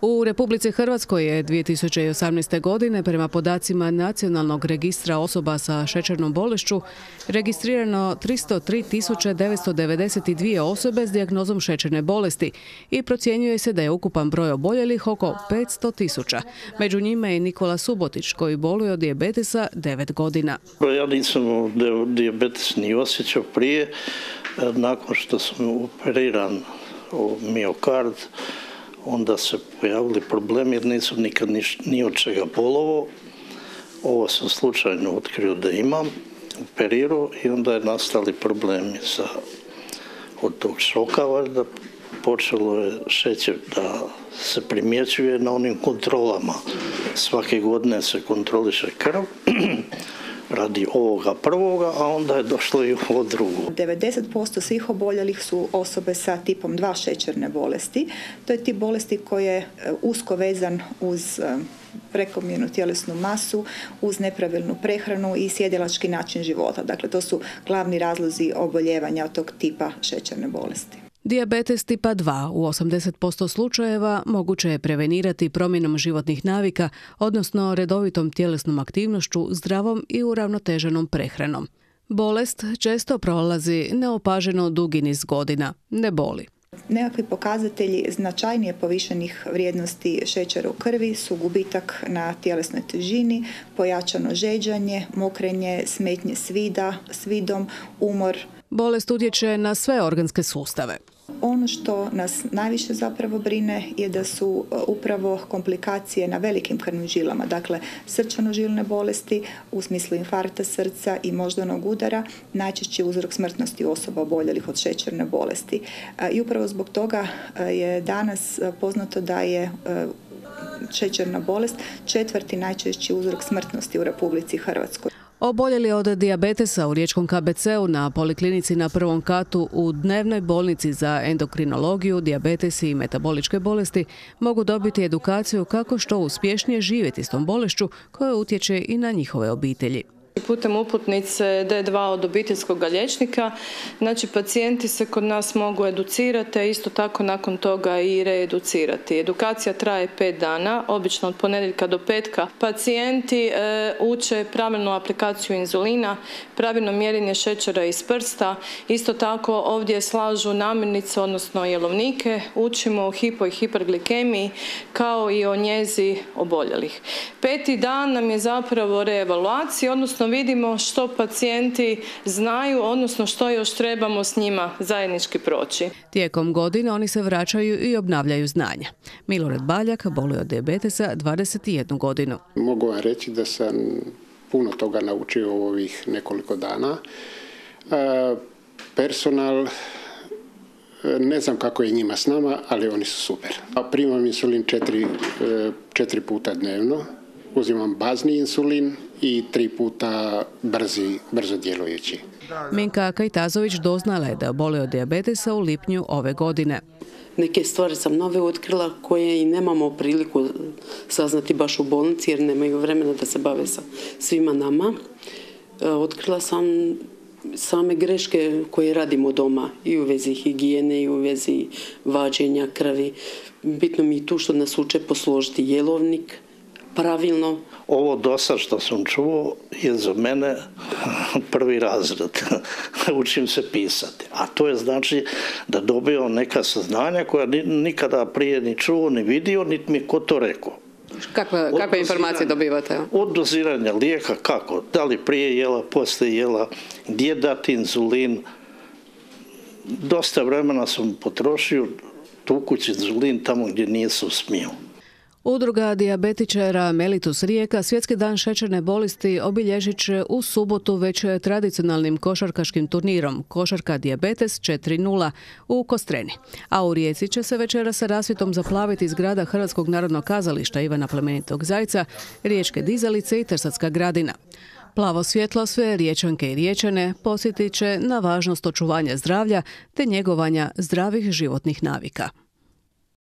U Republici Hrvatskoj je 2018. godine prema podacima Nacionalnog registra osoba sa šećernom bolešću registrirano 303.992 osobe s dijagnozom šećerne bolesti i procjenjuje se da je ukupan broj oboljelih oko 500 tisuća. Među njima je Nikola Subotić koji boluje od dijabetesa 9 godina. Ja nisam dijabetes ni osjećao prije. Nakon što sam operiran u miokard, onda se pojavili problemi jer nisam nikad ni, od čega bolovo. Ovo sam slučajno otkrio da imam, operirao i onda je nastali problemi sa od tog šoka valjda počelo je šećer da se primjećuje na onim kontrolama. Svake godine se kontroliše krv radi ovoga prvoga, a onda je došlo i ovo drugo. 90% svih oboljelih su osobe sa tipom 2 šećerne bolesti. To je tip bolesti koji je e, usko vezan uz e, prekomjernu tjelesnu masu, uz nepravilnu prehranu i sjedelački način života. Dakle, to su glavni razlozi oboljevanja od tog tipa šećerne bolesti. Dijabetes tipa 2 u 80% slučajeva moguće je prevenirati promjenom životnih navika, odnosno redovitom tjelesnom aktivnošću, zdravom i uravnoteženom prehranom. Bolest često prolazi neopaženo dugi niz godina, ne boli. Nekakvi pokazatelji značajnije povišenih vrijednosti šećera u krvi su gubitak na tjelesnoj težini, pojačano žeđanje, mokrenje, smetnje svida, svidom, umor. Bolest utječe na sve organske sustave. Ono što nas najviše zapravo brine je da su e, upravo komplikacije na velikim krvnim žilama, dakle srčano-žilne bolesti u smislu infarkta srca i moždanog udara, najčešći uzrok smrtnosti osoba oboljelih od šećerne bolesti. E, I upravo zbog toga e, je danas poznato da je šećerna bolest četvrti najčešći uzrok smrtnosti u Republici Hrvatskoj. Oboljeli od dijabetesa u Riječkom KBC-u na poliklinici na prvom katu u dnevnoj bolnici za endokrinologiju, dijabetes i metaboličke bolesti mogu dobiti edukaciju kako što uspješnije živjeti s tom bolešću koja utječe i na njihove obitelji. Putem uputnice D2 od obiteljskog liječnika, znači pacijenti se kod nas mogu educirati, a isto tako nakon toga i reeducirati. Edukacija traje pet dana, obično od ponedjeljka do petka. Pacijenti e, uče pravilnu aplikaciju inzulina, pravilno mjerenje šećera iz prsta, isto tako ovdje slažu namirnice, odnosno jelovnike, učimo o hipo i hiperglikemiji kao i o njezi oboljelih. Peti dan nam je zapravo reevaluacija, odnosno vidimo što pacijenti znaju, odnosno što još trebamo s njima zajednički proći. Tijekom godine oni se vraćaju i obnavljaju znanja. Milorad Baljak boluje od diabetesa 21 godinu. Mogu vam reći da sam puno toga naučio u ovih nekoliko dana. E, personal ne znam kako je njima s nama, ali oni su super. Primam insulin četiri, e, četiri puta dnevno, uzimam bazni insulin i tri puta brzi, brzo djelujući. Minka Kajtazović doznala je da boli od diabetesa u lipnju ove godine. Neke stvari sam nove otkrila koje i nemamo priliku saznati baš u bolnici jer nemaju vremena da se bave sa svima nama. E, otkrila sam same greške koje radimo doma i u vezi higijene i u vezi vađenja krvi. Bitno mi je tu što nas uče posložiti jelovnik, pravilno. Ovo dosta što sam čuo je za mene prvi razred. Učim se pisati. A to je znači da dobio neka saznanja koja nikada prije ni čuo, ni vidio, niti mi ko to rekao. Kakve, kakve informacije dobivate? Od doziranja lijeka, kako? Da li prije jela, poslije jela, gdje dati inzulin. Dosta vremena sam potrošio tukući inzulin tamo gdje nisu smio. Udruga dijabetičara Melitus Rijeka svjetski dan šećerne bolesti obilježit će u subotu već tradicionalnim košarkaškim turnirom Košarka dijabetes 4.0 u Kostreni. A u Rijeci će se večera sa rasvjetom zaplaviti zgrada Hrvatskog narodnog kazališta Ivana Plemenitog Zajca, Riječke dizalice i Trsatska gradina. Plavo svjetlo sve riječanke i riječane posjetit će na važnost očuvanja zdravlja te njegovanja zdravih životnih navika.